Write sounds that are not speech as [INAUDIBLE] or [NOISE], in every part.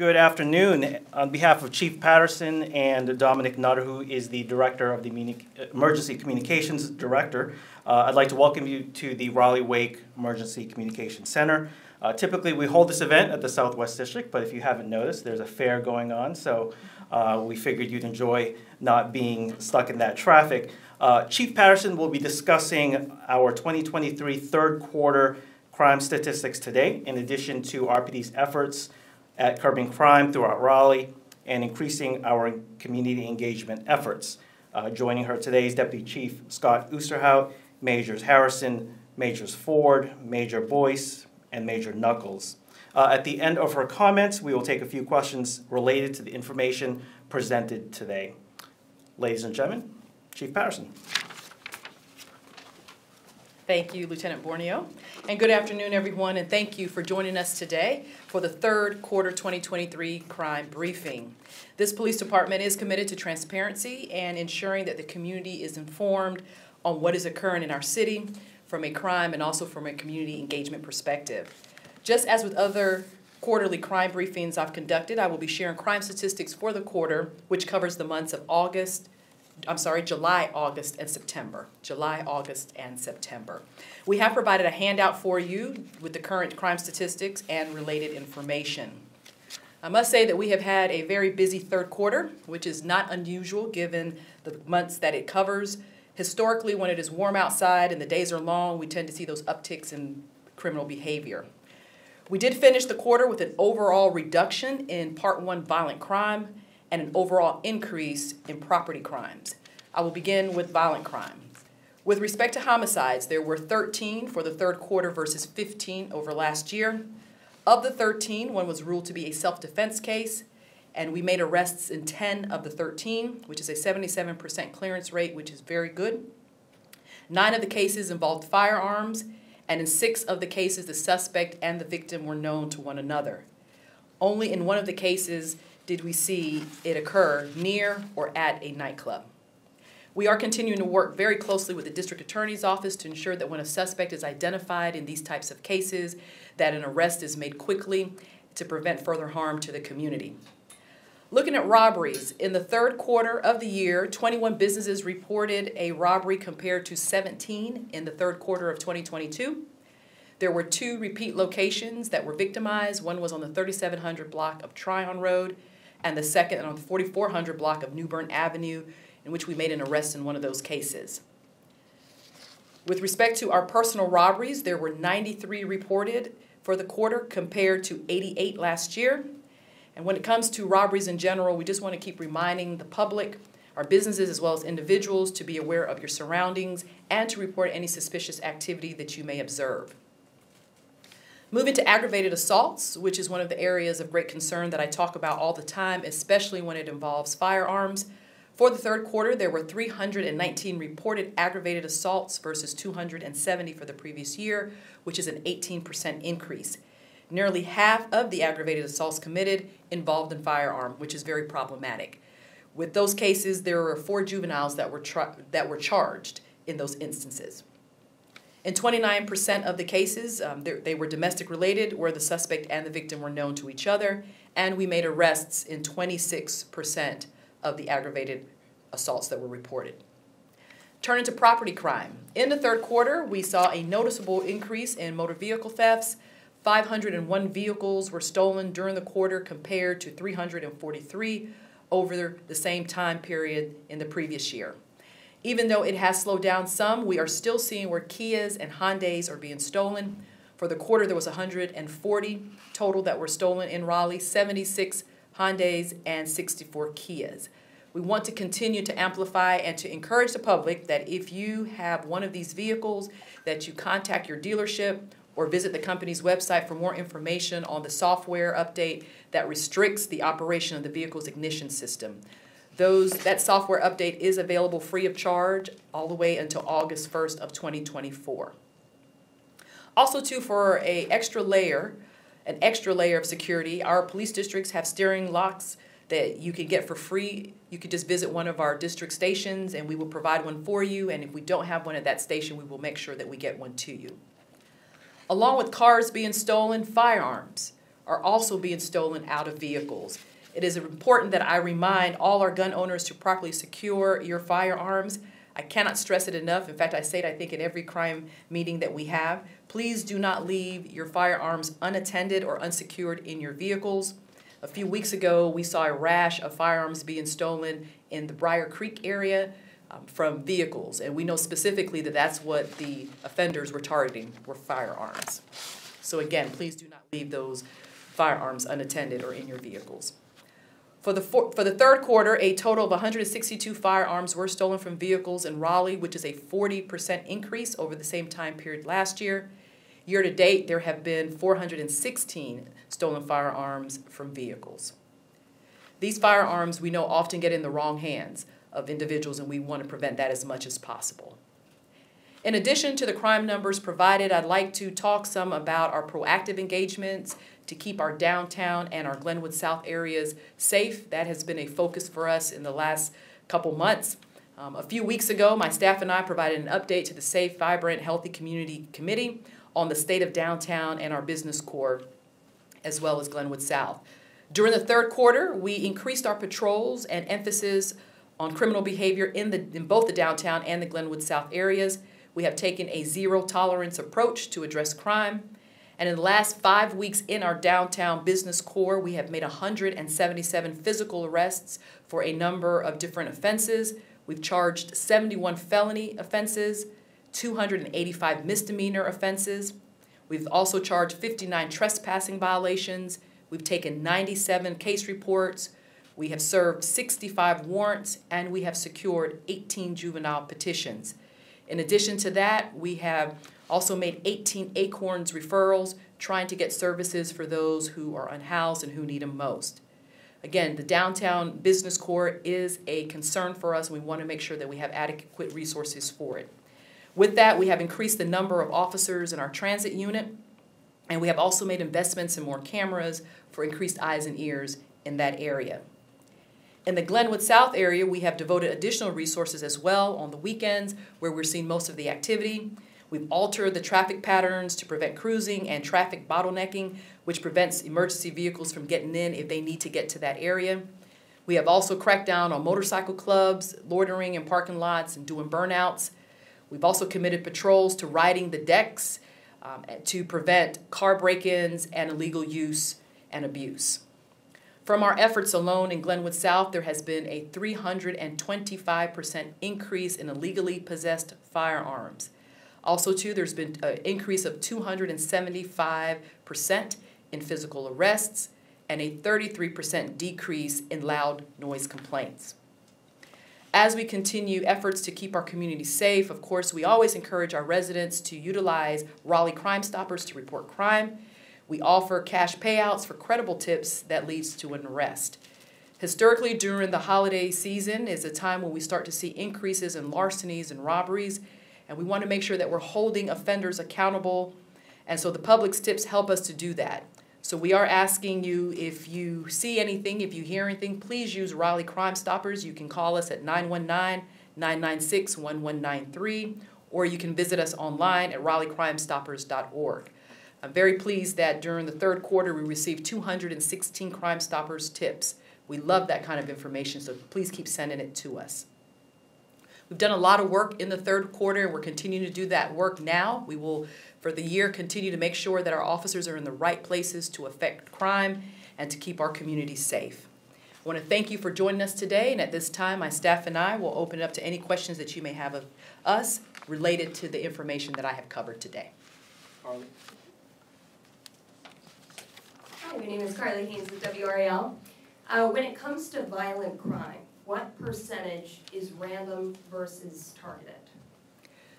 Good afternoon. On behalf of Chief Patterson and Dominic Nutter, who is the Director of the Emergency Communications Director, uh, I'd like to welcome you to the Raleigh Wake Emergency Communications Center. Uh, typically, we hold this event at the Southwest District, but if you haven't noticed, there's a fair going on, so uh, we figured you'd enjoy not being stuck in that traffic. Uh, Chief Patterson will be discussing our 2023 third quarter crime statistics today, in addition to RPD's efforts at curbing crime throughout Raleigh and increasing our community engagement efforts. Uh, joining her today is Deputy Chief Scott Oosterhout, Majors Harrison, Majors Ford, Major Boyce, and Major Knuckles. Uh, at the end of her comments, we will take a few questions related to the information presented today. Ladies and gentlemen, Chief Patterson. Thank you, Lieutenant Borneo. And good afternoon, everyone, and thank you for joining us today for the third quarter 2023 crime briefing. This police department is committed to transparency and ensuring that the community is informed on what is occurring in our city from a crime and also from a community engagement perspective. Just as with other quarterly crime briefings I've conducted, I will be sharing crime statistics for the quarter, which covers the months of August, I'm sorry, July, August, and September. July, August, and September. We have provided a handout for you with the current crime statistics and related information. I must say that we have had a very busy third quarter, which is not unusual given the months that it covers. Historically, when it is warm outside and the days are long, we tend to see those upticks in criminal behavior. We did finish the quarter with an overall reduction in Part 1 violent crime and an overall increase in property crimes. I will begin with violent crime. With respect to homicides, there were 13 for the third quarter versus 15 over last year. Of the 13, one was ruled to be a self defense case, and we made arrests in 10 of the 13, which is a 77% clearance rate, which is very good. Nine of the cases involved firearms, and in six of the cases, the suspect and the victim were known to one another. Only in one of the cases did we see it occur near or at a nightclub. We are continuing to work very closely with the district attorney's office to ensure that when a suspect is identified in these types of cases, that an arrest is made quickly to prevent further harm to the community. Looking at robberies, in the third quarter of the year, 21 businesses reported a robbery compared to 17 in the third quarter of 2022. There were two repeat locations that were victimized. One was on the 3700 block of Tryon Road, and the second on the 4400 block of New Bern Avenue, in which we made an arrest in one of those cases. With respect to our personal robberies, there were 93 reported for the quarter compared to 88 last year. And when it comes to robberies in general, we just want to keep reminding the public, our businesses, as well as individuals, to be aware of your surroundings and to report any suspicious activity that you may observe. Moving to aggravated assaults, which is one of the areas of great concern that I talk about all the time, especially when it involves firearms. For the third quarter, there were 319 reported aggravated assaults versus 270 for the previous year, which is an 18% increase. Nearly half of the aggravated assaults committed involved in firearm, which is very problematic. With those cases, there were four juveniles that were, that were charged in those instances. In 29% of the cases, um, they were domestic related, where the suspect and the victim were known to each other, and we made arrests in 26% of the aggravated assaults that were reported. Turning to property crime. In the third quarter, we saw a noticeable increase in motor vehicle thefts. 501 vehicles were stolen during the quarter compared to 343 over the same time period in the previous year. Even though it has slowed down some, we are still seeing where Kias and Hyundais are being stolen. For the quarter, there was 140 total that were stolen in Raleigh, 76 Hyundais and 64 Kias. We want to continue to amplify and to encourage the public that if you have one of these vehicles, that you contact your dealership or visit the company's website for more information on the software update that restricts the operation of the vehicle's ignition system. Those, that software update is available free of charge all the way until August 1st of 2024. Also too, for a extra layer, an extra layer of security, our police districts have steering locks that you can get for free. You could just visit one of our district stations and we will provide one for you. And if we don't have one at that station, we will make sure that we get one to you. Along with cars being stolen, firearms are also being stolen out of vehicles. It is important that I remind all our gun owners to properly secure your firearms. I cannot stress it enough. In fact, I say it, I think, in every crime meeting that we have. Please do not leave your firearms unattended or unsecured in your vehicles. A few weeks ago, we saw a rash of firearms being stolen in the Brier Creek area um, from vehicles, and we know specifically that that's what the offenders were targeting were firearms. So again, please do not leave those firearms unattended or in your vehicles. For the, for, for the third quarter, a total of 162 firearms were stolen from vehicles in Raleigh, which is a 40% increase over the same time period last year. Year to date, there have been 416 stolen firearms from vehicles. These firearms we know often get in the wrong hands of individuals, and we want to prevent that as much as possible. In addition to the crime numbers provided, I'd like to talk some about our proactive engagements to keep our downtown and our Glenwood South areas safe. That has been a focus for us in the last couple months. Um, a few weeks ago, my staff and I provided an update to the Safe, Vibrant, Healthy Community Committee on the state of downtown and our business core, as well as Glenwood South. During the third quarter, we increased our patrols and emphasis on criminal behavior in, the, in both the downtown and the Glenwood South areas. We have taken a zero tolerance approach to address crime. And in the last five weeks in our downtown business core, we have made 177 physical arrests for a number of different offenses. We've charged 71 felony offenses, 285 misdemeanor offenses. We've also charged 59 trespassing violations. We've taken 97 case reports. We have served 65 warrants, and we have secured 18 juvenile petitions. In addition to that, we have also made 18 Acorns referrals, trying to get services for those who are unhoused and who need them most. Again, the downtown business core is a concern for us, and we want to make sure that we have adequate resources for it. With that, we have increased the number of officers in our transit unit, and we have also made investments in more cameras for increased eyes and ears in that area. In the Glenwood South area, we have devoted additional resources as well on the weekends where we're seeing most of the activity. We've altered the traffic patterns to prevent cruising and traffic bottlenecking, which prevents emergency vehicles from getting in if they need to get to that area. We have also cracked down on motorcycle clubs, loitering in parking lots, and doing burnouts. We've also committed patrols to riding the decks um, to prevent car break ins and illegal use and abuse. From our efforts alone in Glenwood South, there has been a 325% increase in illegally possessed firearms. Also, too, there's been an increase of 275% in physical arrests and a 33% decrease in loud noise complaints. As we continue efforts to keep our community safe, of course, we always encourage our residents to utilize Raleigh Crime Stoppers to report crime. We offer cash payouts for credible tips that leads to an arrest. Historically, during the holiday season is a time when we start to see increases in larcenies and robberies and we want to make sure that we're holding offenders accountable. And so the public's tips help us to do that. So we are asking you if you see anything, if you hear anything, please use Raleigh Crime Stoppers. You can call us at 919 996 1193, or you can visit us online at raleighcrimestoppers.org. I'm very pleased that during the third quarter we received 216 Crime Stoppers tips. We love that kind of information, so please keep sending it to us. We've done a lot of work in the third quarter, and we're continuing to do that work now. We will, for the year, continue to make sure that our officers are in the right places to affect crime and to keep our community safe. I want to thank you for joining us today, and at this time, my staff and I will open it up to any questions that you may have of us related to the information that I have covered today. Carly? Hi, my name is Carly Haynes with WRAL. Uh, when it comes to violent crime, what percentage is random versus targeted?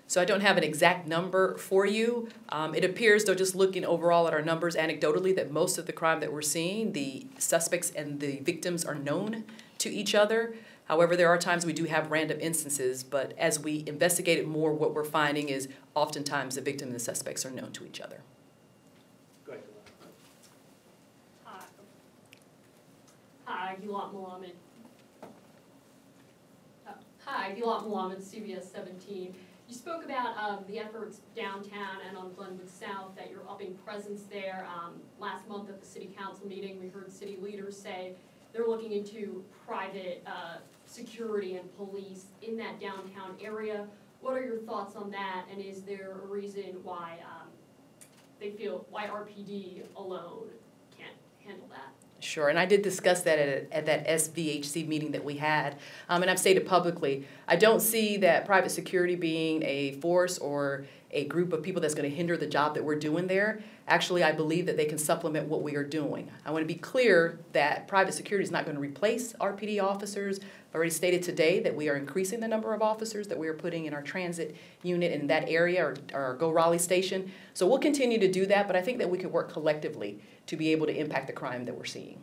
So I don't have an exact number for you. Um, it appears, though, just looking overall at our numbers anecdotally, that most of the crime that we're seeing, the suspects and the victims are known to each other. However, there are times we do have random instances, but as we investigate it more, what we're finding is oftentimes the victim and the suspects are known to each other. Go ahead. Hi. Hi, Gilat Melamed. Oh, Hi, Gilat Melamed, CBS 17. You spoke about um, the efforts downtown and on Glenwood South, that you're upping presence there. Um, Last month at the city council meeting, we heard city leaders say they're looking into private uh, security and police in that downtown area. What are your thoughts on that, and is there a reason why um, they feel, why RPD alone can't handle that? Sure, and I did discuss that at, at that SVHC meeting that we had. Um, and I've stated publicly, I don't see that private security being a force or a group of people that's going to hinder the job that we're doing there. Actually, I believe that they can supplement what we are doing. I want to be clear that private security is not going to replace RPD officers. I've already stated today that we are increasing the number of officers that we are putting in our transit unit in that area or, or Go Raleigh station. So we'll continue to do that, but I think that we could work collectively to be able to impact the crime that we're seeing.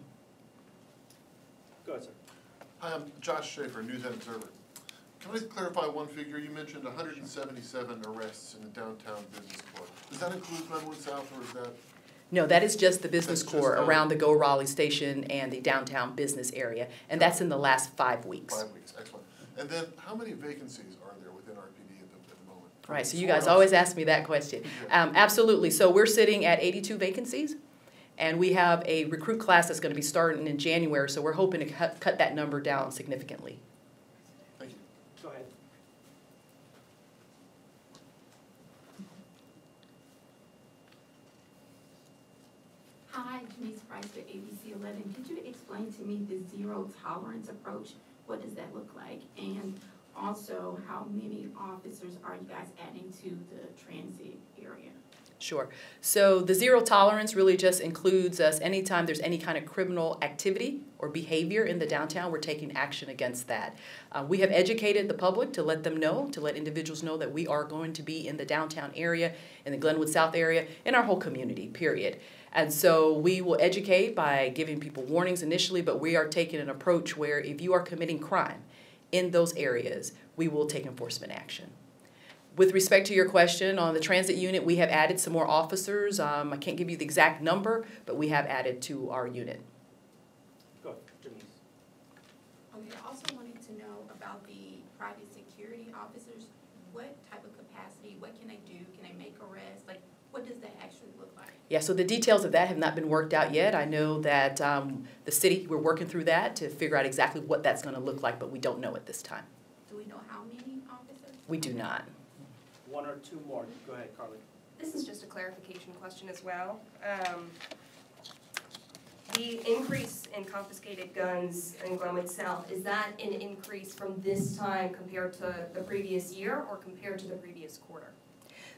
Go ahead, sir. Hi, I'm Josh Shaffer, News and Observer. Can I clarify one figure? You mentioned hundred and seventy-seven arrests in the downtown business core. Does that include Glenwood South or is that, No, that is just the business That's core around the Go Raleigh station and the downtown business area, and that's in the last five weeks. five weeks, excellent. And then, how many vacancies are there within RPD at the, at the moment? Right, so you guys always ask me that question. Um, absolutely, so we're sitting at eighty-two vacancies, and we have a recruit class that's gonna be starting in January, so we're hoping to cut, cut that number down significantly. Thank you. Go ahead. Hi, Denise Price with ABC eleven. Could you explain to me the zero tolerance approach? What does that look like? And also, how many officers are you guys adding to the transit area? Sure. So the zero tolerance really just includes us anytime there's any kind of criminal activity or behavior in the downtown, we're taking action against that. Uh, we have educated the public to let them know, to let individuals know that we are going to be in the downtown area, in the Glenwood South area, in our whole community, period. And so we will educate by giving people warnings initially, but we are taking an approach where if you are committing crime in those areas, we will take enforcement action. With respect to your question on the transit unit, we have added some more officers. Um, I can't give you the exact number, but we have added to our unit. Go ahead, Denise. Okay, I also wanted to know about the private security officers. What type of capacity, what can they do? Can they make arrests? Like, what does that actually look like? Yeah, so the details of that have not been worked out yet. I know that um, the city, we're working through that to figure out exactly what that's going to look like, but we don't know at this time. Do we know how many officers? We do not. One or two more. Go ahead, Carly. This is just a clarification question as well. Um, The increase in confiscated guns in Glenwood itself, is that an increase from this time compared to the previous year or compared to the previous quarter?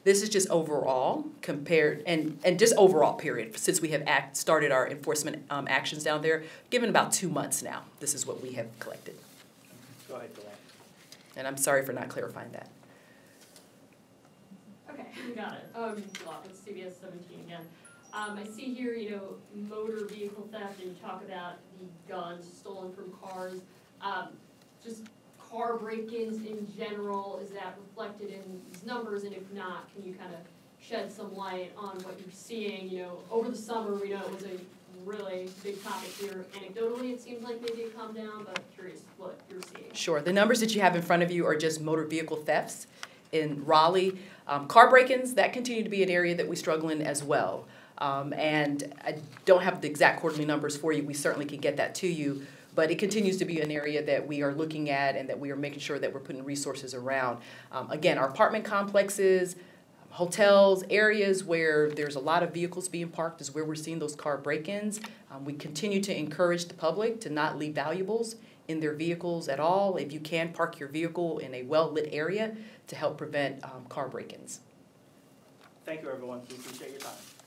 This is just overall compared, and, and just overall period, since we have act, started our enforcement um, actions down there, given about two months now, this is what we have collected. Go ahead, Joanne. And I'm sorry for not clarifying that. Okay, [LAUGHS] got it. Um, Gilat with CBS seventeen again. Um, I see here, you know, motor vehicle theft, and you talk about the guns stolen from cars. Um, just car break-ins in general, is that reflected in these numbers? And if not, can you kind of shed some light on what you're seeing? You know, over the summer, we know it was a really big topic here. Anecdotally, it seems like maybe it calmed down, but curious what you're seeing. Sure. The numbers that you have in front of you are just motor vehicle thefts in Raleigh. Um, car break-ins, that continue to be an area that we struggle in as well. Um, and I don't have the exact quarterly numbers for you. We certainly can get that to you. But it continues to be an area that we are looking at and that we are making sure that we're putting resources around. Um, again, our apartment complexes, hotels, areas where there's a lot of vehicles being parked is where we're seeing those car break-ins. Um, we continue to encourage the public to not leave valuables in their vehicles at all. If you can, park your vehicle in a well-lit area to help prevent um, car break-ins. Thank you, everyone. We appreciate your time.